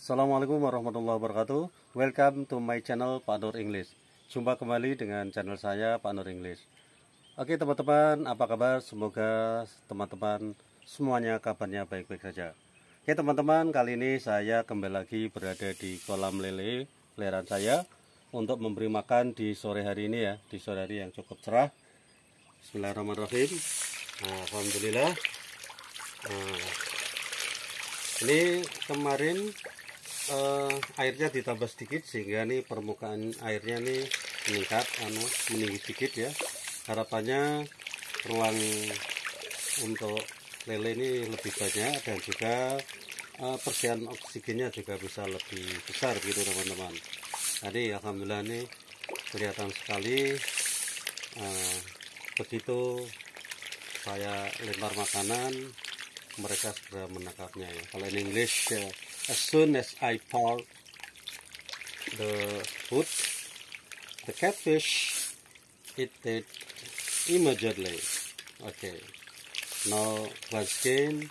Assalamualaikum warahmatullahi wabarakatuh. Welcome to my channel Pak Nur English. Jumpa kembali dengan channel saya Pak Nur English. Oke teman-teman apa kabar? Semoga teman-teman semuanya kabarnya baik-baik saja. Oke teman-teman kali ini saya kembali lagi berada di kolam lele peliharaan saya Untuk memberi makan di sore hari ini ya. Di sore hari yang cukup cerah. Bismillahirrahmanirrahim. Alhamdulillah. Nah, ini kemarin uh, airnya ditambah sedikit sehingga nih permukaan airnya nih meningkat anu meninggi sedikit ya. Harapannya ruang untuk lele ini lebih banyak dan juga uh, persian oksigennya juga bisa lebih besar gitu teman-teman. Tadi alhamdulillah nih kelihatan sekali uh, begitu saya lempar makanan mereka segera menangkapnya ya kalau in English uh, as soon as I pour the food, the catfish eat it immediately. Okay. Now once again,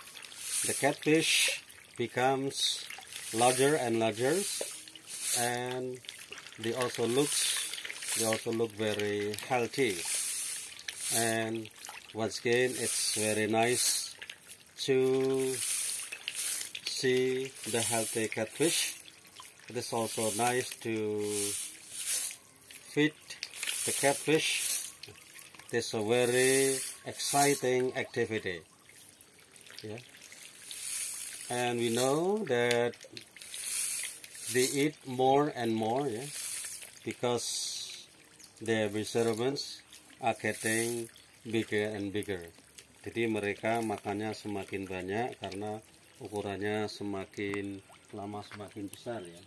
the catfish becomes larger and larger, and they also looks they also look very healthy. And once again, it's very nice to see the healthy catfish. It is also nice to feed the catfish. This is a very exciting activity. Yeah. And we know that they eat more and more, yeah, because their reservoirs are getting bigger and bigger. Jadi mereka makannya semakin banyak karena ukurannya semakin lama semakin besar ya